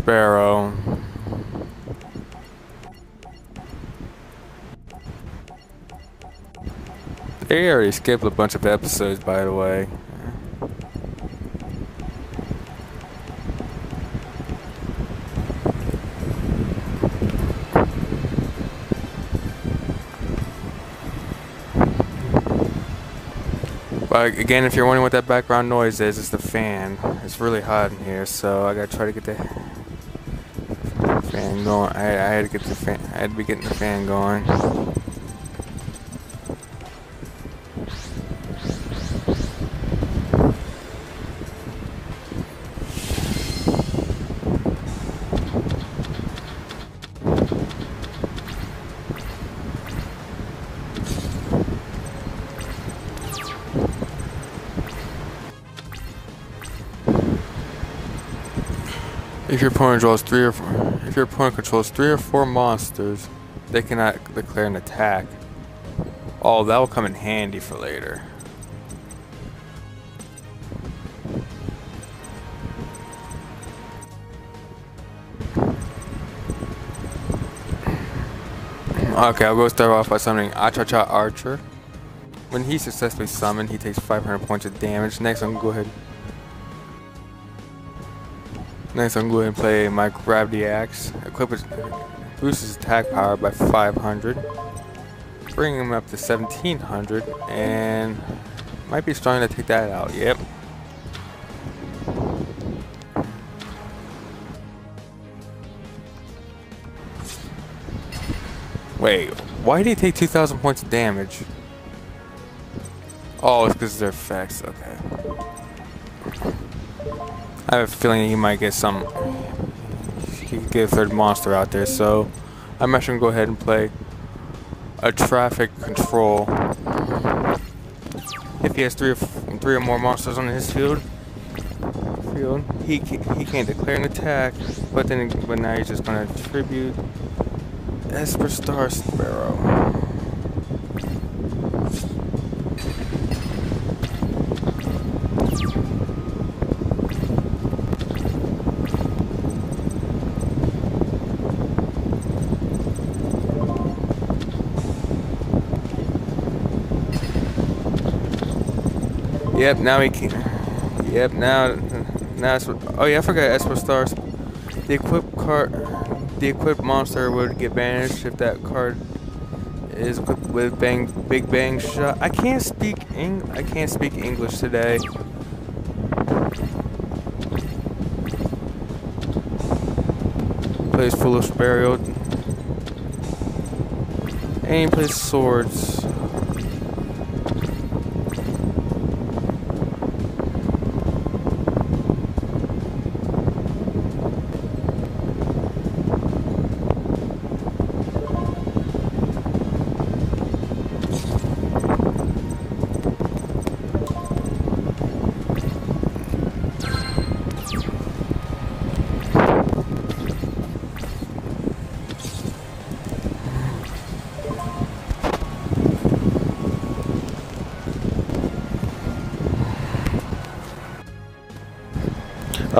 Sparrow. They already skipped a bunch of episodes, by the way. But again, if you're wondering what that background noise is, it's the fan. It's really hot in here, so I gotta try to get the fan going. I, I had to get the fan. I had to be getting the fan going. If your opponent draws three or four, if your opponent controls three or four monsters, they cannot declare an attack. Oh, that will come in handy for later. Okay, I'll go start off by summoning Achacha Archer. When he successfully summoned, he takes 500 points of damage. Next, I'm gonna go ahead Next, I'm going to play my Gravity Axe. Equip it, boosts his attack power by 500. Bring him up to 1700, and might be starting to take that out. Yep. Wait, why did he take 2,000 points of damage? Oh, it's because of their effects. Okay. I have a feeling he might get some. He could get a third monster out there, so I'm actually gonna go ahead and play a traffic control. If he has three or three or more monsters on his field, field, he he can't declare an attack. But then, but now he's just gonna tribute Esper Star Sparrow. Yep, now he can. Yep, now, now it's. Oh yeah, I forgot Esper Stars. The equipped card, the equipped monster would get banished if that card is equipped with bang, big bang shot. I can't speak Eng. I can't speak English today. Place full of burial. And place swords.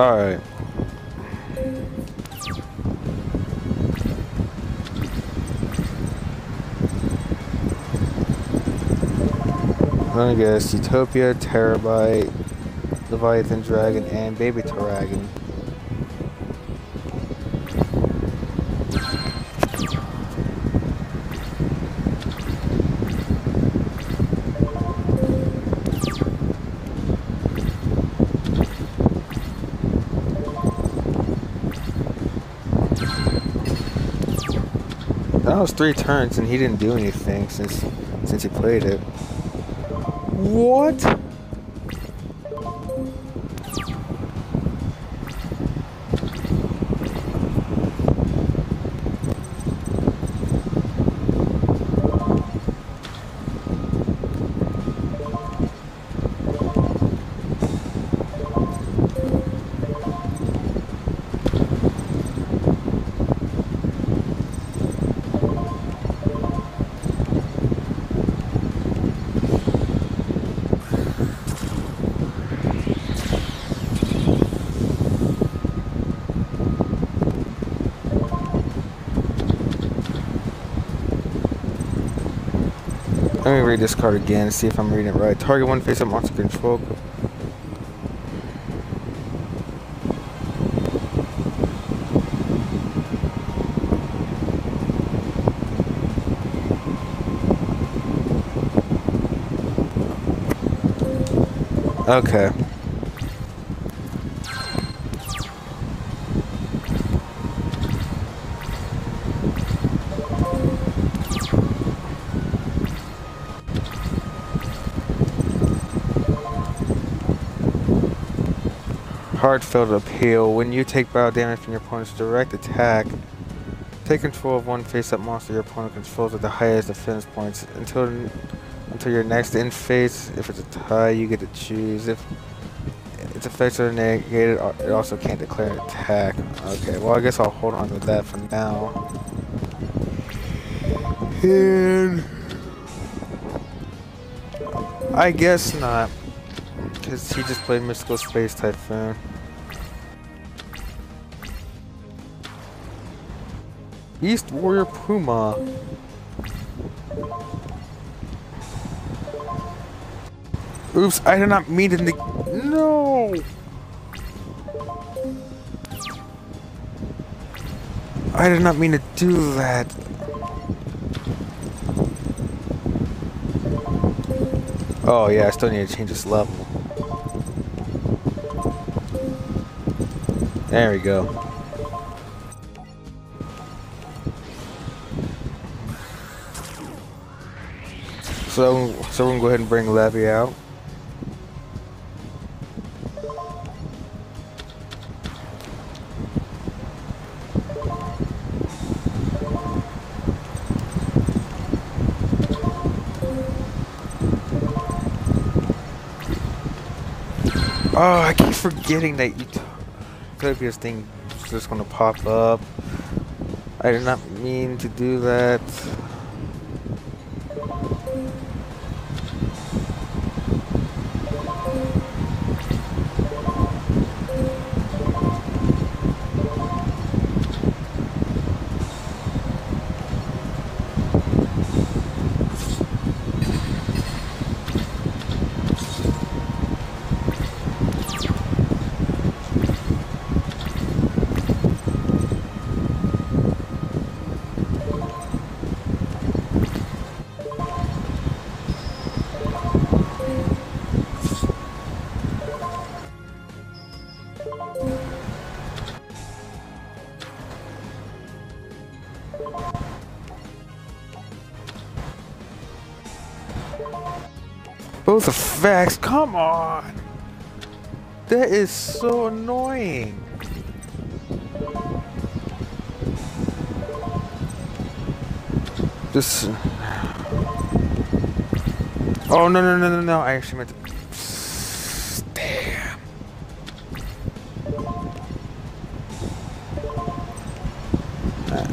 Alright. Gonna guess Utopia, Terabyte, Leviathan Dragon, and Baby Dragon. Was three turns and he didn't do anything since since he played it. What? Let me read this card again and see if I'm reading it right. Target one face up monster control. Okay. Heartfelt appeal. When you take battle damage from your opponent's direct attack, take control of one face-up monster your opponent controls at the highest defense points until until your next end phase. If it's a tie, you get to choose. If its effects are negated, it also can't declare an attack. Okay, well I guess I'll hold on to that for now. And I guess not, because he just played Mystical Space Typhoon. Beast Warrior Puma. Oops, I did not mean to... No! I did not mean to do that. Oh yeah, I still need to change this level. There we go. So, so we're gonna go ahead and bring Levy out. Oh, I keep forgetting that Utopia's thing is just gonna pop up. I did not mean to do that. Both facts. come on! That is so annoying. Just... Oh, no, no, no, no, no, I actually meant to... Damn.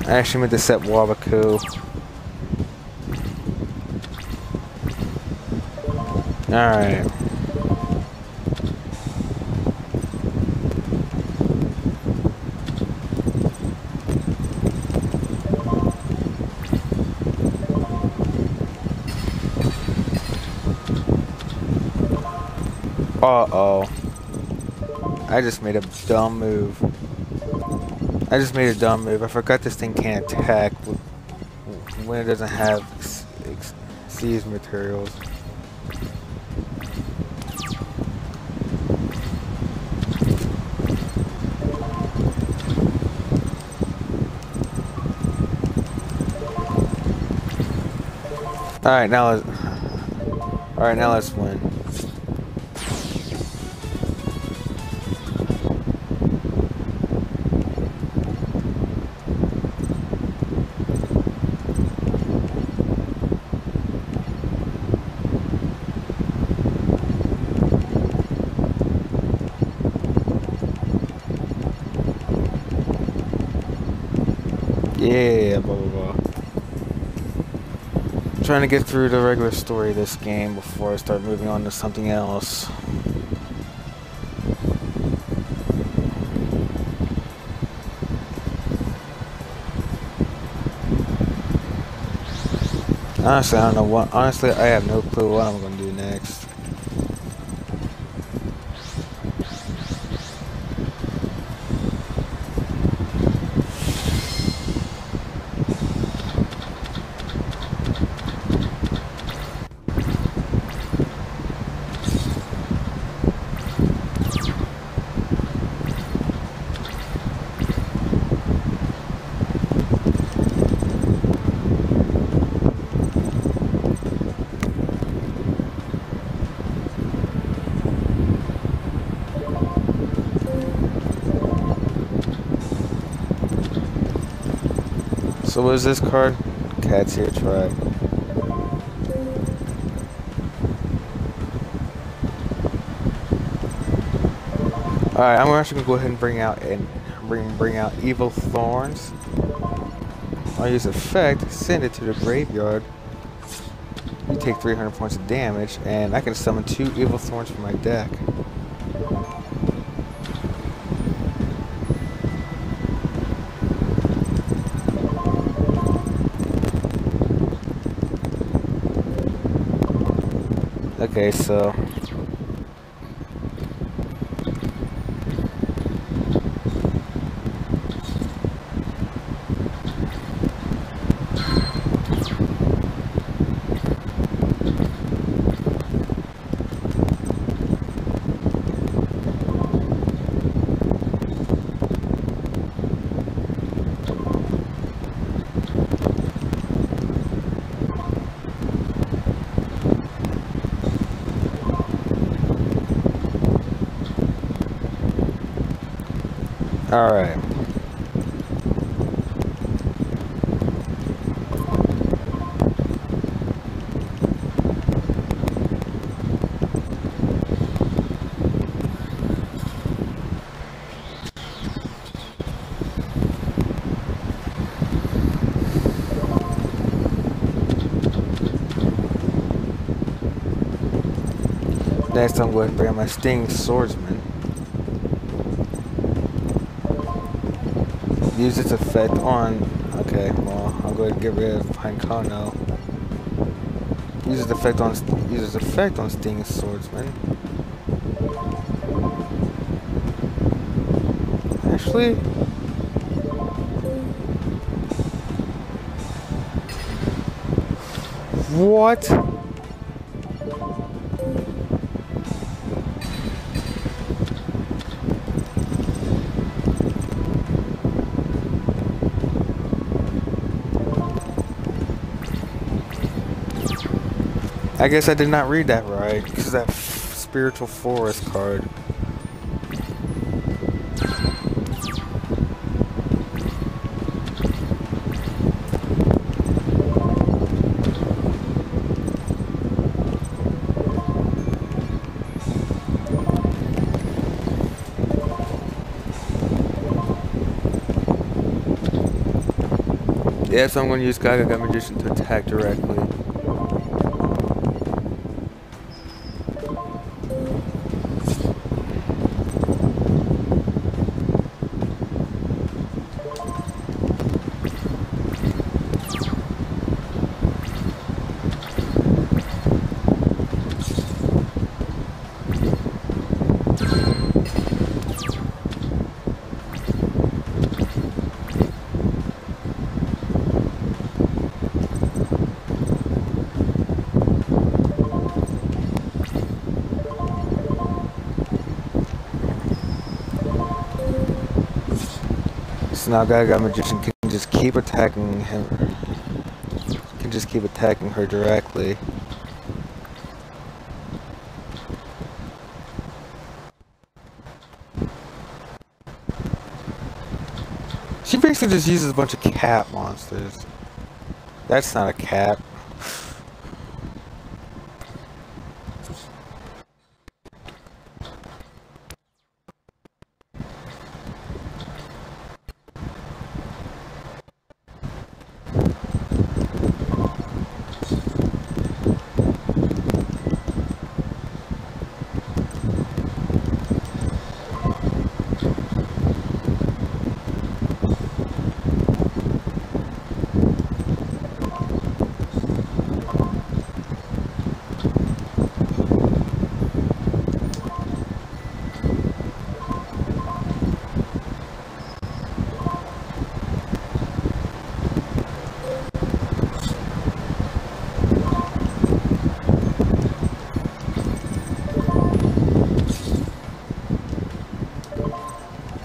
I actually meant to set Waboku. Alright. Uh-oh. I just made a dumb move. I just made a dumb move. I forgot this thing can't attack when it doesn't have Xyz materials. Alright, now let's... Alright, now let's win. Yeah, blah blah blah trying to get through the regular story of this game before I start moving on to something else. Honestly, I don't know what. Honestly, I have no clue what I'm gonna do next. So what is this card? Cat's Ear Tribe. Alright, I'm actually gonna go ahead and bring out and bring bring out Evil Thorns. I'll use effect, send it to the graveyard. You take 300 points of damage, and I can summon two Evil Thorns from my deck. Okay, so Alright. Next I'm going to bring my Sting Swordsman. Use its effect on... Okay, well, I'm going to get rid of Pinecone Use its effect on... Use its effect on Sting Swordsman. Actually... What? I guess I did not read that right, because that spiritual forest card. Yeah, so I'm going to use Gaga Magician to attack directly. Now Gaga Magician can just keep attacking him. Can just keep attacking her directly. She basically just uses a bunch of cat monsters. That's not a cat.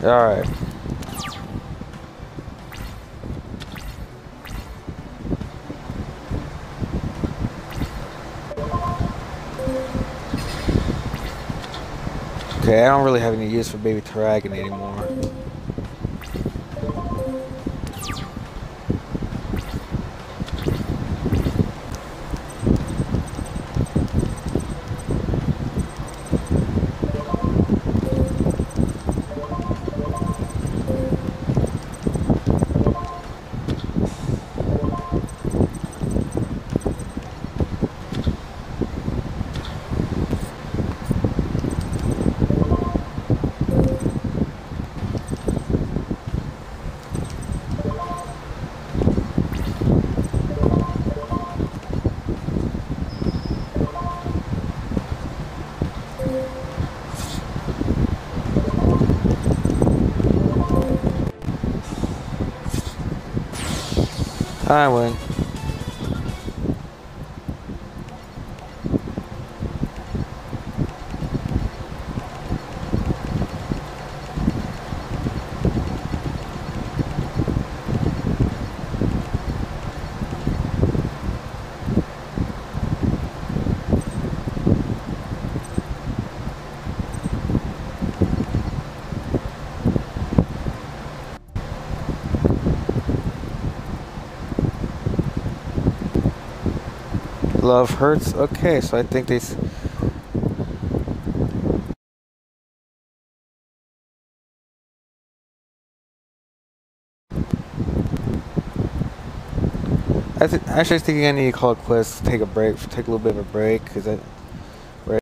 Alright. Okay, I don't really have any use for Baby Tiragon anymore. Ah, I win. Love hurts. Okay, so I think they. I th actually think I need to call it quits, take a break, take a little bit of a break, because I.